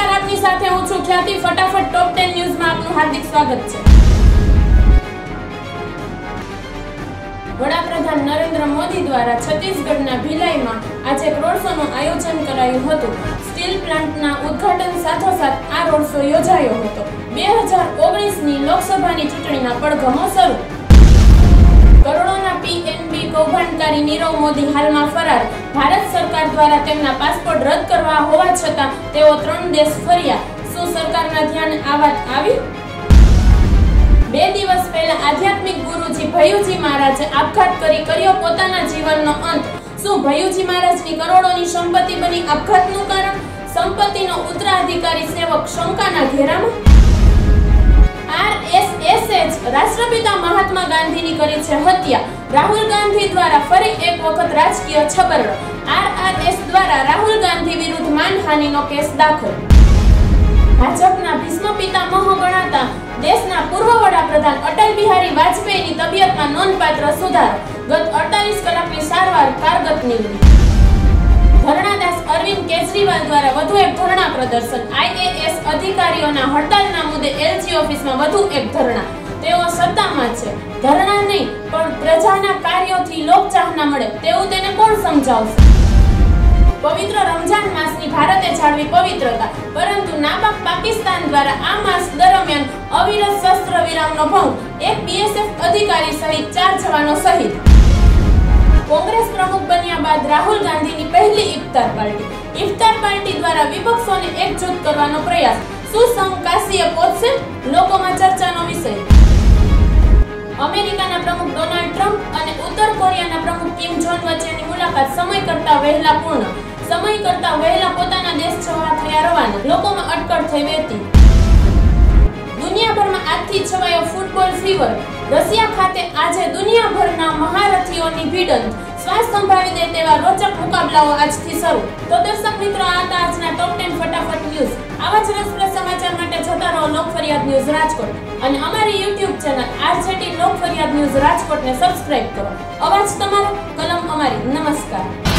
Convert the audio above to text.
નમસ્કાર આપની સાથે હું છું, ખ્યાતિ ફટાફટ ટોપ 10 ન્યૂઝમાં આપનું હાર્દિક સ્વાગત છે. વડાપ્રધાન નરેન્દ્ર મોદી દ્વારા છત્તીસગઢના ભિલાઈમાં આજે રોડ શોનું આયોજન કરાયું હતું. સ્ટીલ પ્લાન્ટના ઉદ્ઘાટન સાથોસાથ આ રોડ શો યોજાયો હતો. બે હજાર ઓગણીસની લોકસભાની ચૂંટણીના પડઘમો શરૂ. કરોડોના પીએનબી કૌભાંડકારી નીરવ મોદી હાલમાં ફરાર. ભારત દ્વારા તેમના પાસપોર્ટ રદ કરવા હોવા છતાં તેઓ ત્રણ દેશ ફર્યા. શું સરકારના ધ્યાન આ વાત આવી? બે દિવસ પહેલા આધ્યાત્મિક ગુરુજી ભયુજી મહારાજે આપઘાત કરી કર્યો પોતાના જીવનનો અંત. શું ભયુજી મહારાજની કરોડોની સંપત્તિ બની આપઘાતનું કારણ? સંપત્તિનો ઉત્તરાધિકારી સેવક શંકાના ઘેરામાં? આરએસએસએચ રાષ્ટ્રપિતા મહાત્મા ગાંધીની કરી છે હત્યા. રાહુલ ગાંધી દ્વારા ફરી એક વખત રાજકીય છબરડો. આરઆરએસ દ્વારા રાહુલ ગાંધી વિરુદ્ધ માનહાનિનો કેસ દાખલ. ભાજપના ભીષ્મ પિતામહ ગણાતા દેશના પૂર્વ વડાપ્રધાન અટલ બિહારી વાજપેયીની તબિયતમાં નોંધપાત્ર સુધારો. ગત 48 કલાકની સારવાર કારગત નીવડી ધરણાદાસ અરવિંદ કેજરીવાલ દ્વારા વધુ એક ધરણા પ્રદર્શન. આઈએએસ અધિકારીઓના હડતાલના મુદ્દે એલજી ઓફિસમાં વધુ એક ધરણા. તેઓ સત્તામાં છે. ધરણા નહીં, પણ પ્રજાના કાર્યોથી લોકચાહના મળે. તેવું તેને કોણ સમજાવશે? પવિત્ર રમજાન માસની ભારતે જાળવી પવિત્રતા. પરંતુ નાપાક પાકિસ્તાન દ્વારા આ માસ દરમિયાન અવિરત શસ્ત્ર વિરામનો ભંગ. એક બીએસએફ અધિકારી સહિત ચાર જવાનો શહીદ કોંગ્રેસ પ્રમુખ બન્યા બાદ રાહુલ ગાંધીની પહેલી ઇફતાર પાર્ટી. ઇફતાર પાર્ટી દ્વારા વિપક્ષોને એકજૂથ કરવાનો પ્રયાસ. સંઘ કાશીએ પહોંચશે લોકોમાં ચર્ચાનો વિષય. અમેરિકાના પ્રમુખ ડોનાલ્ડ ટ્રમ્પ અને ઉત્તર કોરિયાના પ્રમુખ કિમ જોન વચ્ચેની મુલાકાત સમય કરતા વહેલા પૂર્ણ. સમય કરતા વહેલા પોતાના દેશ જવા થયા રવાના. લોકોમાં અટકળ થઈ વહેતી. દુનિયાભરમાં આજથી છવાયો ફૂટબોલ ફીવર રશિયા ખાતે આજે દુનિયાભરના મહારથીઓની ભીડંત શ્વાસ સંભાળી દે તેવા રોચક મુકાબલાઓ આજથી શરૂ. તો દર્શક મિત્રો, આ હતા આજના ટોપ ટેન ફટાફટ ન્યૂઝ આવા જ રસપ્રદ સમાચાર માટે જોતા રહો લોક ફરિયાદ ન્યૂઝ રાજકોટ. અને અમારી યુટ્યુબ ચેનલ આરજેટી લોક ફરિયાદ ન્યૂઝ રાજકોટને સબસ્ક્રાઇબ કરો. અવાજ તમારો, કલમ અમારી. નમસ્કાર.